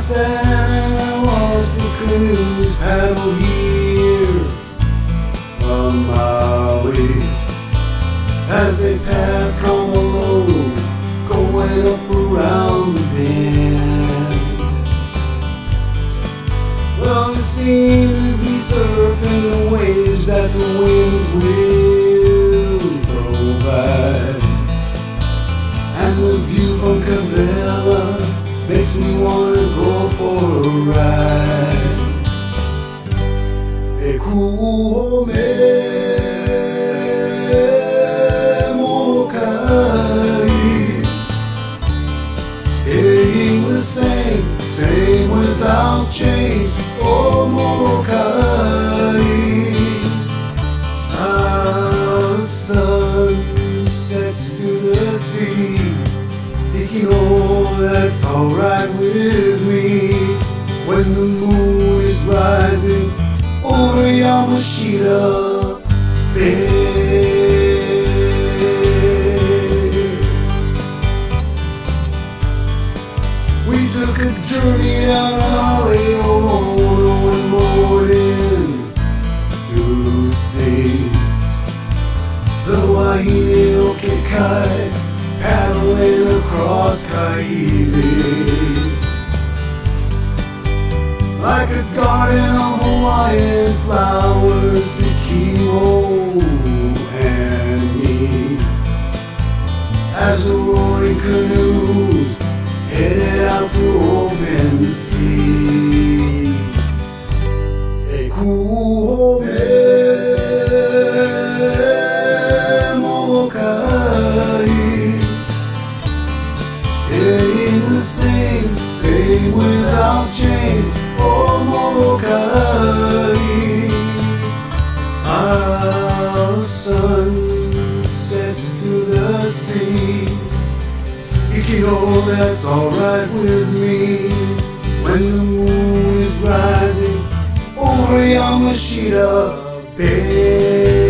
sat and I watched the canoes paddle here. From Maui as they pass Kamalo, going up same, without change. Oh Molokai Our sun sets to the sea. You oh, know that's alright with me. When the moon is rising over Yamashita Bay We took a journey down Haliomono one morning To see the Wahine O Ke Kai paddling across Kaiwi like a garden canoes headed out to open the sea. E kuome eh, Molokai Staying the same, same without change. You know that's alright with me. When the moon is rising over Yamashita Bay.